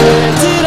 Grande